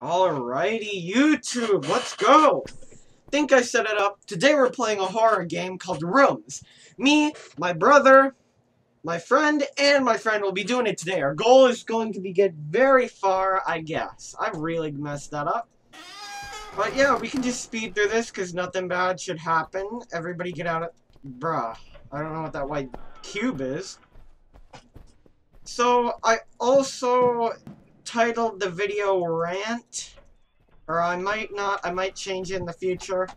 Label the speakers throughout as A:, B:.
A: Alrighty, YouTube, let's go! Think I set it up. Today we're playing a horror game called Rooms. Me, my brother, my friend, and my friend will be doing it today. Our goal is going to be get very far, I guess. I really messed that up. But yeah, we can just speed through this because nothing bad should happen. Everybody get out of... Bruh. I don't know what that white cube is. So, I also titled the video Rant. Or I might not, I might change it in the future.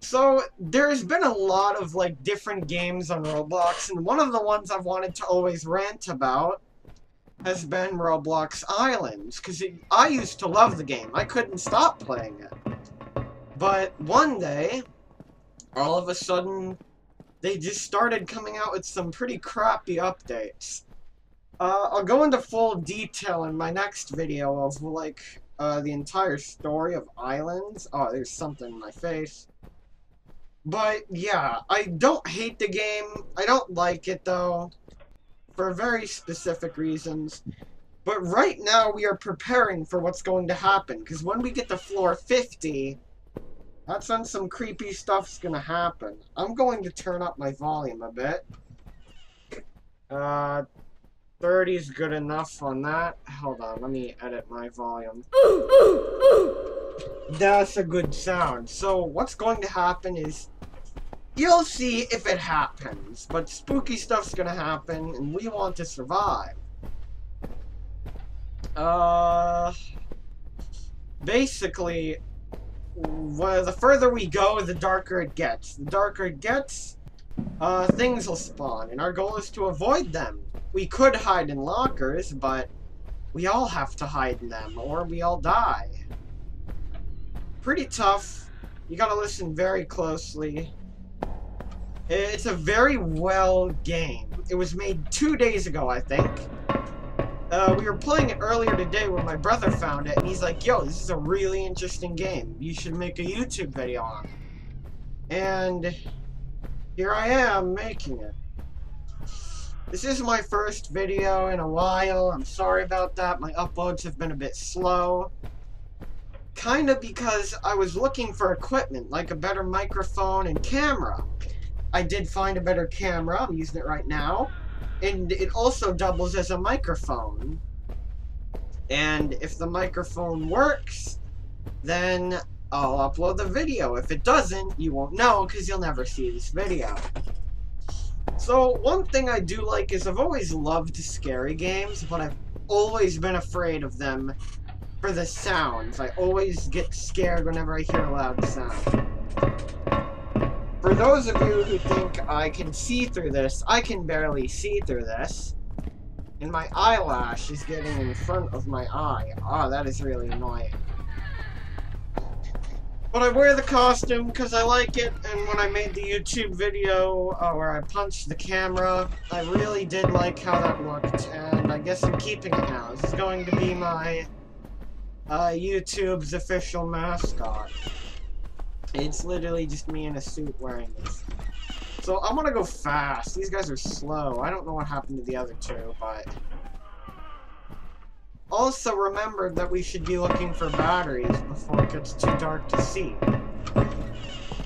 A: So, there's been a lot of, like, different games on Roblox, and one of the ones I've wanted to always rant about has been Roblox Islands, because I used to love the game. I couldn't stop playing it. But one day, all of a sudden, they just started coming out with some pretty crappy updates. Uh, I'll go into full detail in my next video of, like, uh, the entire story of Islands. Oh, there's something in my face. But, yeah, I don't hate the game. I don't like it, though, for very specific reasons. But right now, we are preparing for what's going to happen, because when we get to floor 50, that's when some creepy stuff's gonna happen. I'm going to turn up my volume a bit. Uh, 30 is good enough on that. Hold on, let me edit my volume. That's a good sound. So what's going to happen is you'll see if it happens, but spooky stuff's gonna happen and we want to survive. Uh basically well, the further we go, the darker it gets. The darker it gets, uh, things will spawn, and our goal is to avoid them. We could hide in lockers, but we all have to hide in them, or we all die. Pretty tough. You gotta listen very closely. It's a very well game. It was made two days ago, I think. Uh, we were playing it earlier today when my brother found it, and he's like, yo, this is a really interesting game. You should make a YouTube video on it. And here I am making it. This is my first video in a while. I'm sorry about that. My uploads have been a bit slow. Kind of because I was looking for equipment, like a better microphone and camera. I did find a better camera. I'm using it right now. And it also doubles as a microphone. And if the microphone works, then I'll upload the video. If it doesn't, you won't know because you'll never see this video. So, one thing I do like is I've always loved scary games, but I've always been afraid of them for the sounds. I always get scared whenever I hear a loud sound. For those of you who think I can see through this, I can barely see through this. And my eyelash is getting in front of my eye. Ah, oh, that is really annoying. But I wear the costume because I like it, and when I made the YouTube video uh, where I punched the camera, I really did like how that looked, and I guess I'm keeping it now. This is going to be my uh, YouTube's official mascot. It's literally just me in a suit wearing this. So I'm gonna go fast. These guys are slow. I don't know what happened to the other two, but... Also remember that we should be looking for batteries before it gets too dark to see.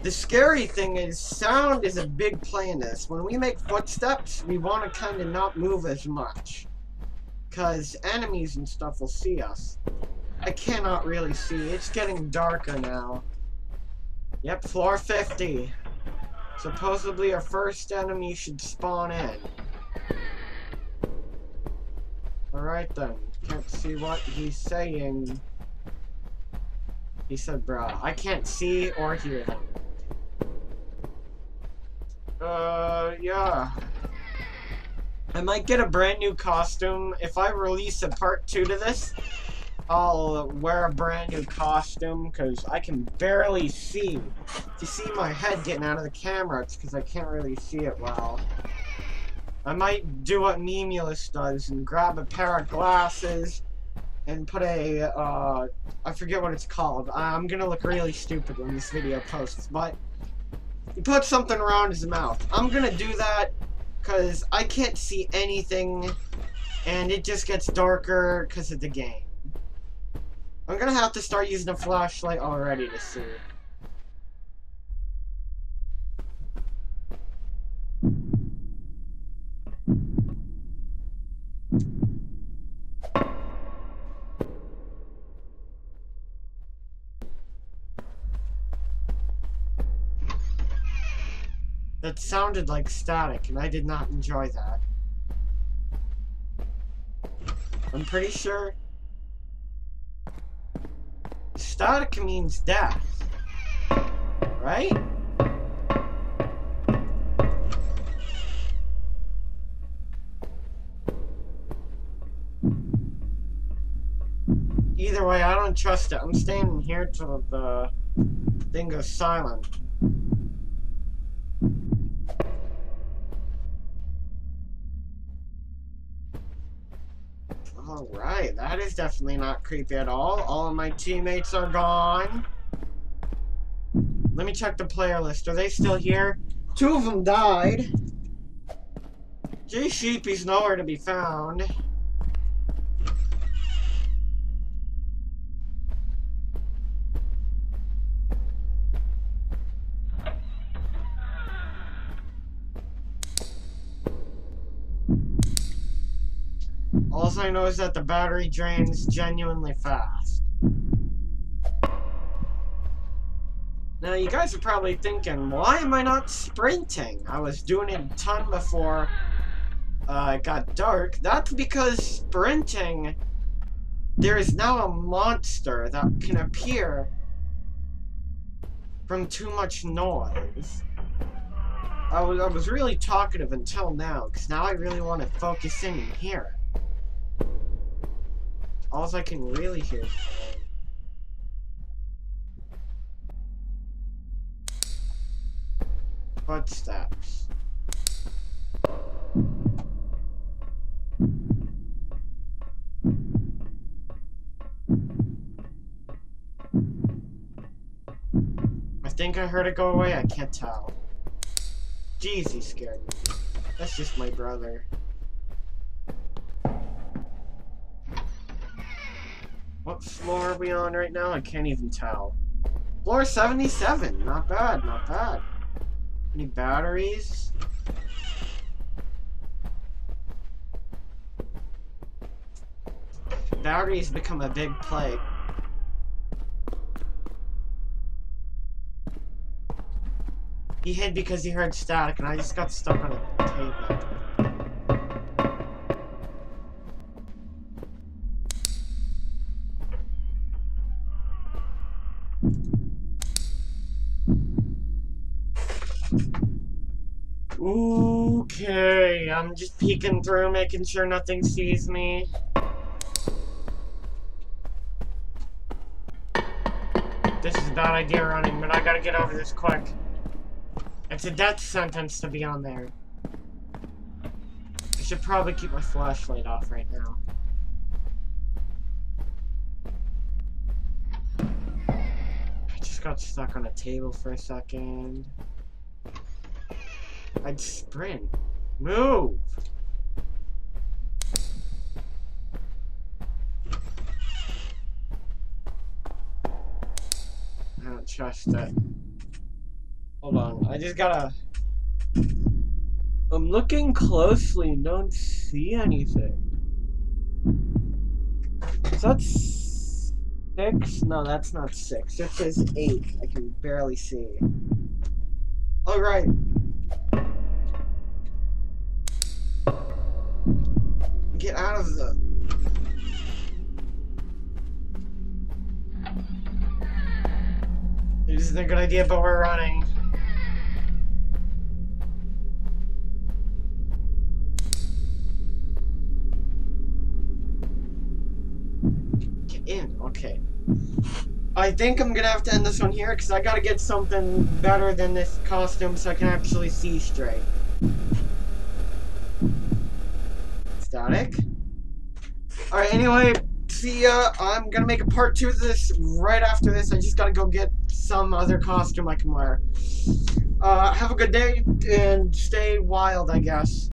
A: The scary thing is, sound is a big play in this. When we make footsteps, we want to kind of not move as much. Because enemies and stuff will see us. I cannot really see. It's getting darker now. Yep, floor 50. Supposedly our first enemy should spawn in. Alright then. Can't see what he's saying. He said, bruh. I can't see or hear him. Uh, yeah. I might get a brand new costume. If I release a part 2 to this, I'll wear a brand new costume because I can barely see. If you see my head getting out of the camera, it's because I can't really see it well. I might do what Memulus does and grab a pair of glasses and put a, uh, I forget what it's called. I'm gonna look really stupid when this video posts, but he put something around his mouth. I'm gonna do that because I can't see anything and it just gets darker because of the game. I'm gonna have to start using a flashlight already to see. That sounded like static, and I did not enjoy that. I'm pretty sure static means death. Right? Either way, I don't trust it. I'm standing here till the thing goes silent. Alright, that is definitely not creepy at all. All of my teammates are gone. Let me check the player list. Are they still here? Two of them died. jsheepy's nowhere to be found. I know is that the battery drains genuinely fast. Now, you guys are probably thinking, why am I not sprinting? I was doing it a ton before uh, it got dark. That's because sprinting, there is now a monster that can appear from too much noise. I was, I was really talkative until now, because now I really want to focus in and hear it. All I can really hear footsteps. I think I heard it go away, I can't tell. Jeez, he scared me. That's just my brother. Floor are we on right now? I can't even tell. Floor 77. Not bad, not bad. Any batteries? Batteries become a big play. He hid because he heard static and I just got stuck on a table. Okay, I'm just peeking through, making sure nothing sees me. This is a bad idea running, but I gotta get over this quick. It's a death sentence to be on there. I should probably keep my flashlight off right now. I just got stuck on a table for a second. I'd sprint. Move! I don't trust it. Hold on, I just gotta... I'm looking closely and don't see anything. Is that six? No, that's not six. It says eight. I can barely see. Alright, get out of the... It isn't a good idea, but we're running. Get in, okay. I think I'm gonna have to end this one here, because I gotta get something better than this costume so I can actually see straight. Alright, anyway, see ya. I'm gonna make a part two of this right after this. I just gotta go get some other costume I can wear. Uh, have a good day, and stay wild, I guess.